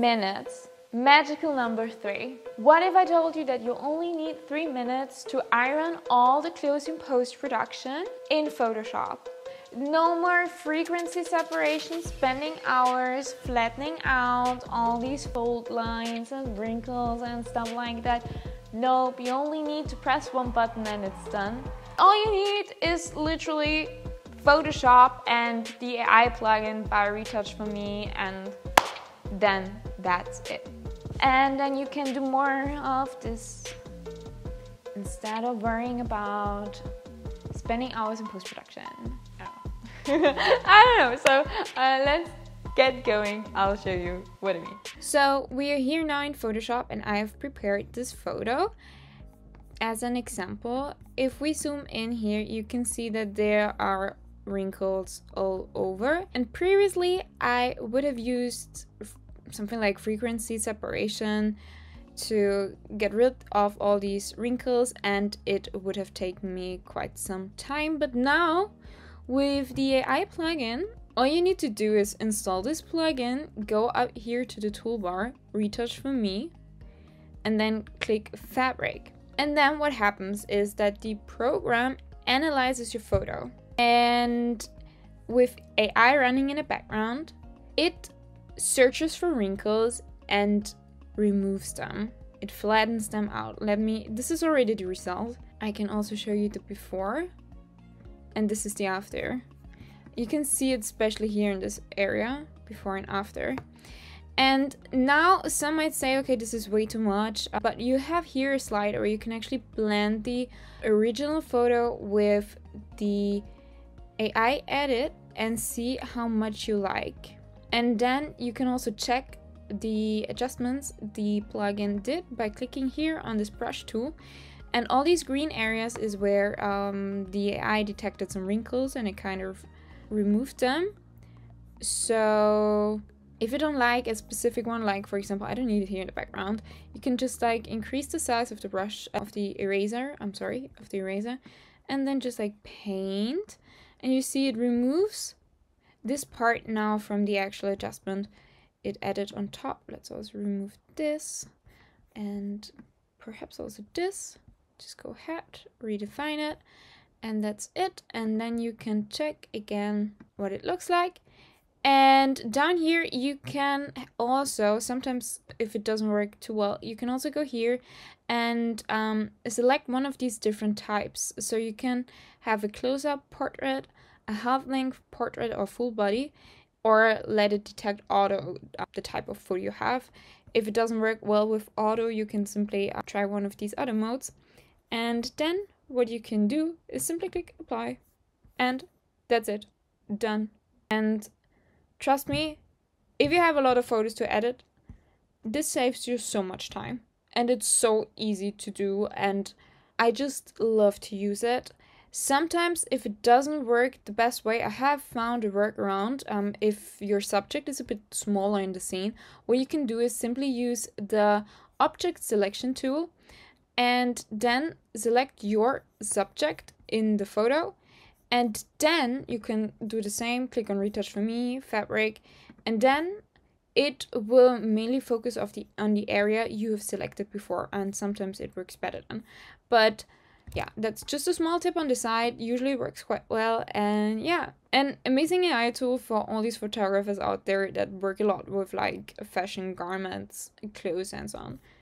minutes. Magical number three. What if I told you that you only need three minutes to iron all the clothes in post production in Photoshop? No more frequency separation, spending hours flattening out all these fold lines and wrinkles and stuff like that. Nope, you only need to press one button and it's done. All you need is literally Photoshop and the AI plugin by Retouch for Me, and then that's it. And then you can do more of this instead of worrying about spending hours in post production. I don't know. So uh, let's get going. I'll show you what I mean. So we are here now in Photoshop, and I have prepared this photo as an example. If we zoom in here, you can see that there are wrinkles all over. And previously, I would have used something like frequency separation to get rid of all these wrinkles and it would have taken me quite some time. But now with the AI plugin all you need to do is install this plugin go up here to the toolbar retouch for me and then click fabric. And then what happens is that the program analyzes your photo. And with AI running in the background it searches for wrinkles and removes them. It flattens them out. Let me, this is already the result. I can also show you the before and this is the after. You can see it especially here in this area, before and after. And now some might say, okay, this is way too much, uh, but you have here a slide where you can actually blend the original photo with the AI edit and see how much you like. And then you can also check the adjustments the plugin did by clicking here on this brush tool. And all these green areas is where um, the AI detected some wrinkles and it kind of removed them. So if you don't like a specific one, like for example, I don't need it here in the background, you can just like increase the size of the brush, of the eraser, I'm sorry, of the eraser, and then just like paint. And you see it removes this part now from the actual adjustment it added on top. Let's also remove this and perhaps also this. Just go ahead, redefine it, and that's it. And then you can check again what it looks like. And down here, you can also, sometimes if it doesn't work too well, you can also go here and um, select one of these different types. So you can have a close-up portrait, a half-length portrait or full body or let it detect auto uh, the type of photo you have. If it doesn't work well with auto, you can simply uh, try one of these other modes. And then what you can do is simply click apply. And that's it. Done. And trust me, if you have a lot of photos to edit, this saves you so much time. And it's so easy to do and I just love to use it. Sometimes, if it doesn't work the best way, I have found a workaround. Um, if your subject is a bit smaller in the scene, what you can do is simply use the object selection tool and then select your subject in the photo. And then you can do the same, click on retouch for me, fabric, and then it will mainly focus of the on the area you have selected before and sometimes it works better then. But yeah, that's just a small tip on the side. Usually works quite well. And yeah, an amazing AI tool for all these photographers out there that work a lot with like fashion, garments, clothes, and so on.